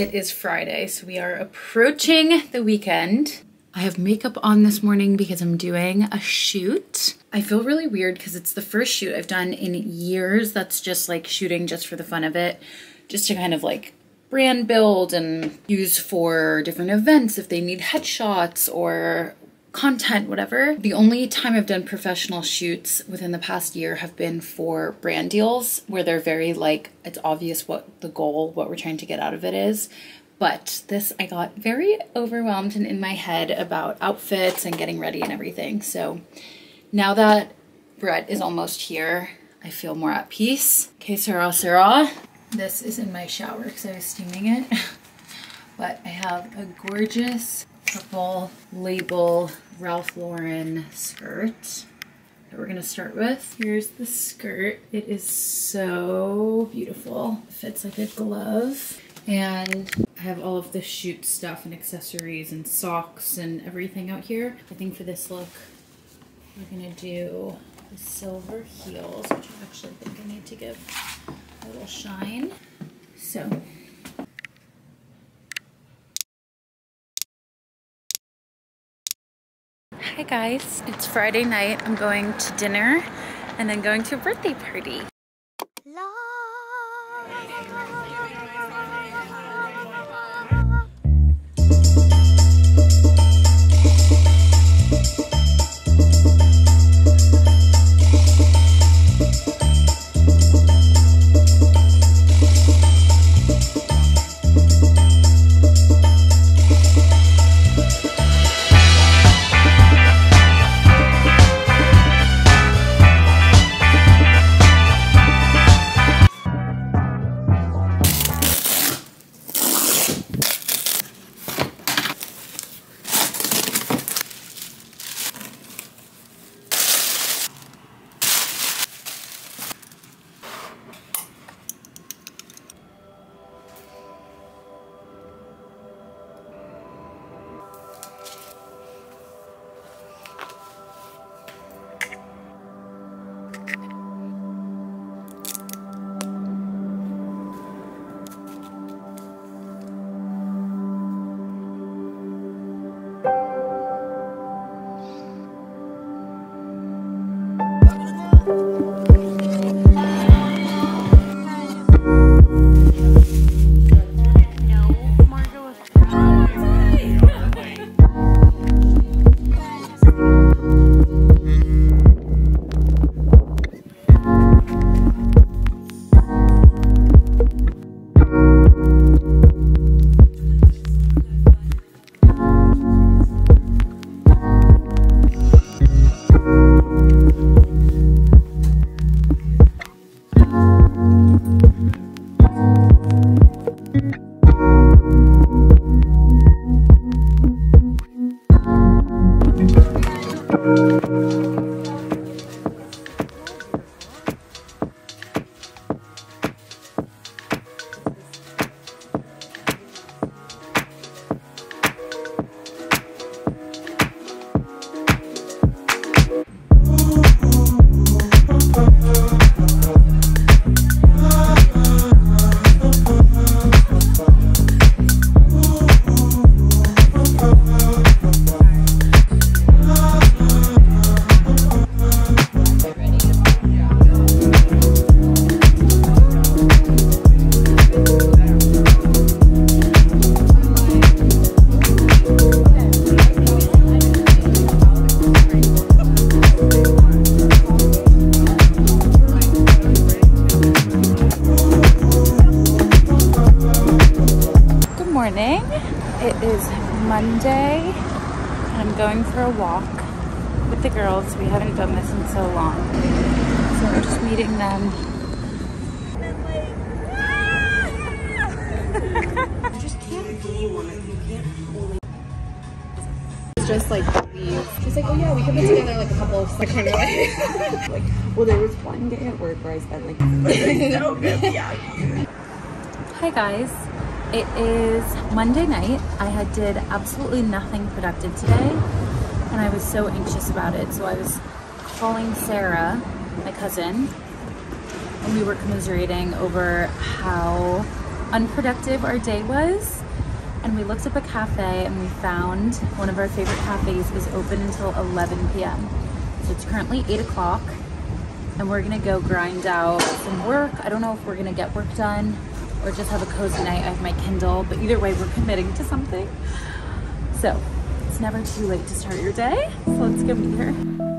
It is Friday, so we are approaching the weekend. I have makeup on this morning because I'm doing a shoot. I feel really weird because it's the first shoot I've done in years that's just like shooting just for the fun of it, just to kind of like brand build and use for different events if they need headshots or content, whatever. The only time I've done professional shoots within the past year have been for brand deals where they're very like, it's obvious what the goal, what we're trying to get out of it is. But this, I got very overwhelmed and in my head about outfits and getting ready and everything. So now that Brett is almost here, I feel more at peace. Okay, Sarah, Sarah. This is in my shower because I was steaming it. but I have a gorgeous purple label Ralph Lauren skirt that we're gonna start with. Here's the skirt. It is so beautiful. It fits like a glove. And I have all of the shoot stuff and accessories and socks and everything out here. I think for this look, we're gonna do the silver heels, which I actually think I need to give a little shine. So Hi guys, it's Friday night. I'm going to dinner and then going to a birthday party. Just meeting them. It's just like. She's like, oh yeah, we could put together like a couple of like like, like well, there was one day at work where I spent like so good, yeah. Hi guys. It is Monday night. I had did absolutely nothing productive today and I was so anxious about it. So I was calling Sarah, my cousin, and we were commiserating over how unproductive our day was. And we looked up a cafe and we found one of our favorite cafes is open until 11 p.m. So it's currently 8 o'clock and we're gonna go grind out some work. I don't know if we're gonna get work done or just have a cozy night. I have my Kindle, but either way, we're committing to something. So it's never too late to start your day. So let's go meet her.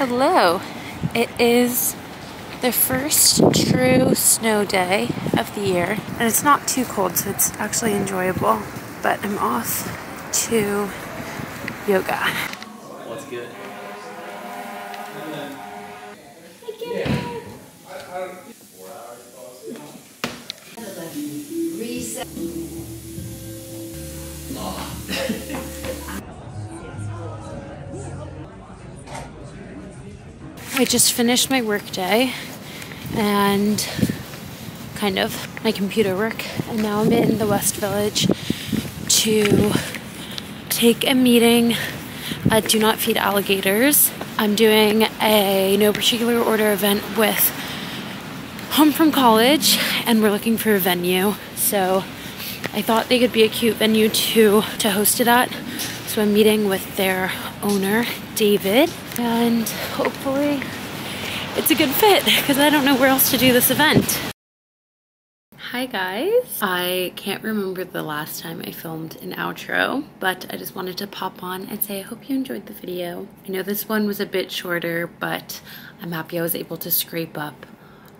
Hello. It is the first true snow day of the year, and it's not too cold, so it's actually enjoyable. But I'm off to yoga. What's good? I just finished my work day and kind of my computer work, and now I'm in the West Village to take a meeting at Do Not Feed Alligators. I'm doing a no particular order event with Home from College, and we're looking for a venue. So I thought they could be a cute venue to to host it at. So I'm meeting with their owner, David, and hopefully it's a good fit because I don't know where else to do this event. Hi guys. I can't remember the last time I filmed an outro, but I just wanted to pop on and say I hope you enjoyed the video. I know this one was a bit shorter, but I'm happy I was able to scrape up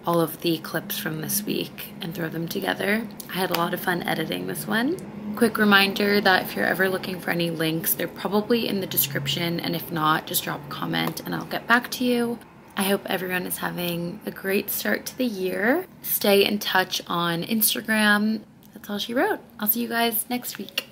all of the clips from this week and throw them together. I had a lot of fun editing this one. Quick reminder that if you're ever looking for any links, they're probably in the description, and if not, just drop a comment and I'll get back to you. I hope everyone is having a great start to the year. Stay in touch on Instagram. That's all she wrote. I'll see you guys next week.